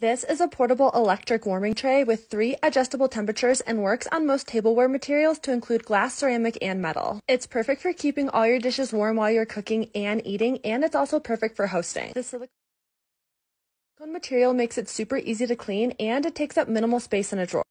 This is a portable electric warming tray with three adjustable temperatures and works on most tableware materials to include glass, ceramic, and metal. It's perfect for keeping all your dishes warm while you're cooking and eating, and it's also perfect for hosting. The silicone material makes it super easy to clean and it takes up minimal space in a drawer.